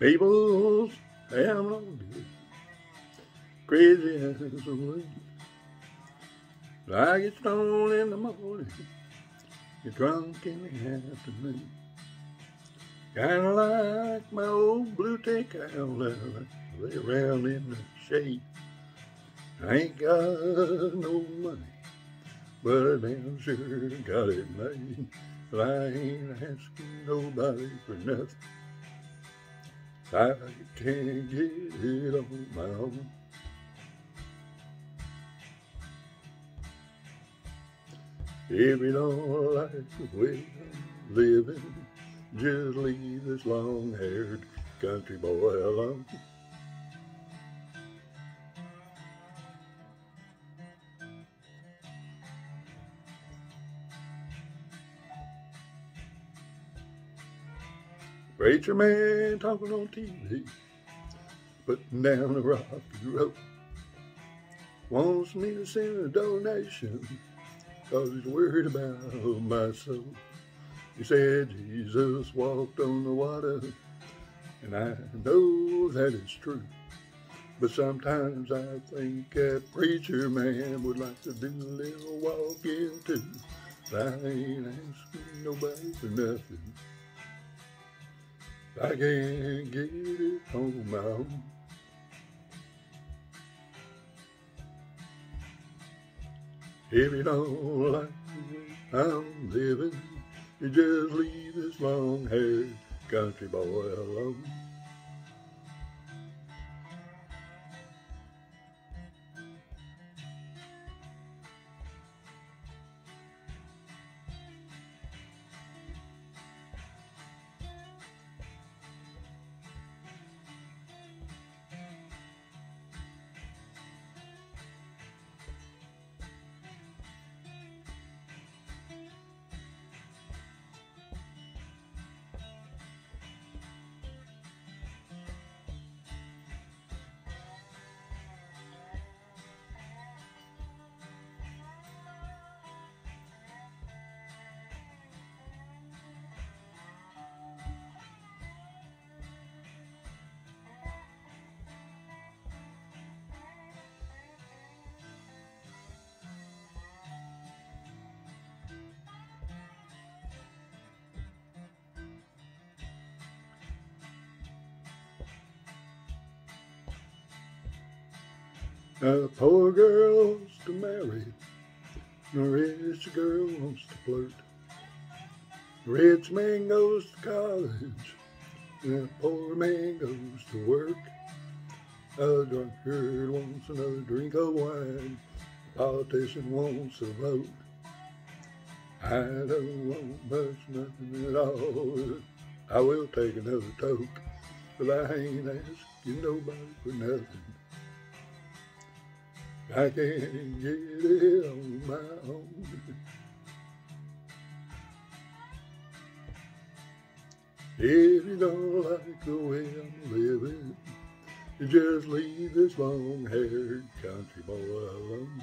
People's having. Crazy as a wind. I get stoned in the morning. Get drunk in the afternoon. Kinda like my old blue that I lay around in the shade. I ain't got no money, but I damn sure got it made. But I ain't asking nobody for nothing. I can't get it on my own. If you don't like the way I'm living, just leave this long-haired country boy alone. Preacher man talking on TV, putting down a rocky road. Wants me to send a donation, cause he's worried about my soul. He said Jesus walked on the water, and I know that is true. But sometimes I think that preacher man would like to do a little walking too. I ain't asking nobody for nothing. I can't get it on my own. If you don't like the way I'm living, you just leave this long-haired country boy alone. A poor girl wants to marry, a rich girl wants to flirt. Rich man goes to college, and a poor man goes to work. A drunkard wants another drink of wine, a politician wants a vote. I don't want much, nothing at all. I will take another toke, but I ain't asking nobody for nothing. I can't get it on my own. If you don't like the way I'm living, you just leave this long-haired country boy alone.